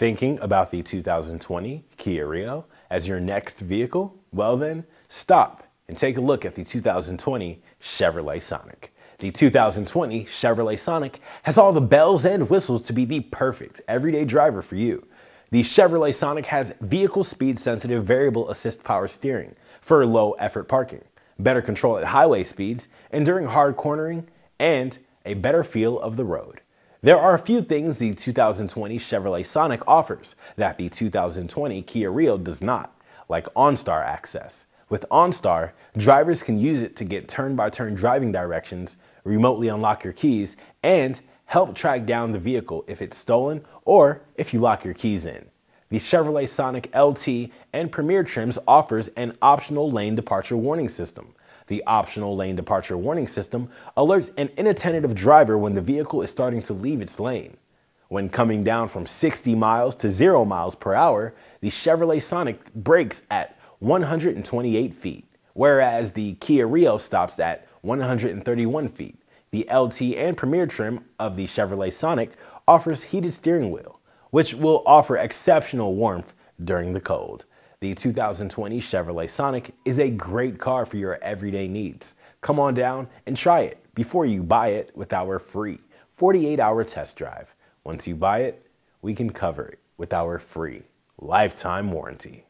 Thinking about the 2020 Kia Rio as your next vehicle? Well then, stop and take a look at the 2020 Chevrolet Sonic. The 2020 Chevrolet Sonic has all the bells and whistles to be the perfect everyday driver for you. The Chevrolet Sonic has vehicle speed sensitive variable assist power steering for low effort parking, better control at highway speeds and during hard cornering, and a better feel of the road. There are a few things the 2020 Chevrolet Sonic offers that the 2020 Kia Rio does not, like OnStar access. With OnStar, drivers can use it to get turn-by-turn -turn driving directions, remotely unlock your keys, and help track down the vehicle if it's stolen or if you lock your keys in. The Chevrolet Sonic LT and Premier trims offers an optional lane departure warning system the optional lane departure warning system alerts an inattentive driver when the vehicle is starting to leave its lane. When coming down from 60 miles to 0 miles per hour, the Chevrolet Sonic brakes at 128 feet, whereas the Kia Rio stops at 131 feet. The LT and Premier trim of the Chevrolet Sonic offers heated steering wheel, which will offer exceptional warmth during the cold. The 2020 Chevrolet Sonic is a great car for your everyday needs. Come on down and try it before you buy it with our free 48 hour test drive. Once you buy it, we can cover it with our free lifetime warranty.